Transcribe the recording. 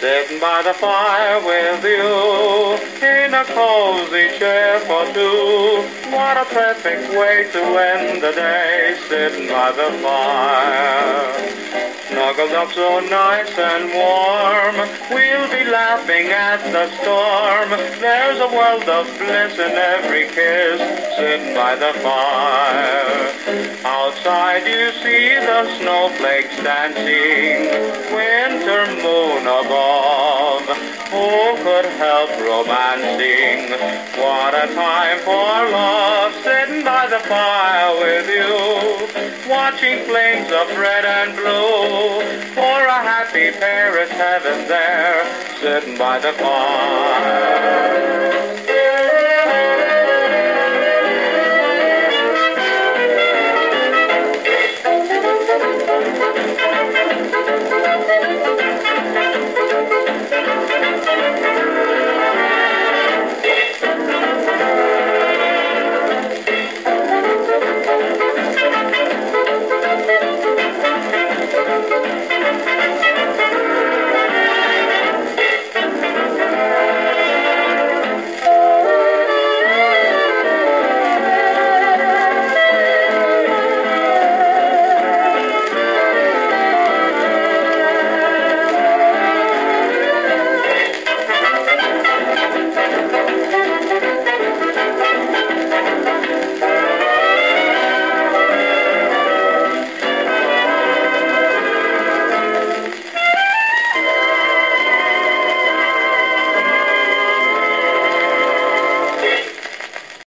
by the fire with you in a cozy chair for two. What a perfect way to end the day, sitting by the fire. Snuggled up so nice and warm, we'll be laughing at the storm. There's a world of bliss in every kiss, sitting by the fire. Outside you see the snowflakes dancing, winter moon above. Who could help romancing? What a time for love, sitting by the fire with you, watching flames of red and blue. For a happy pair is heaven there, sitting by the fire.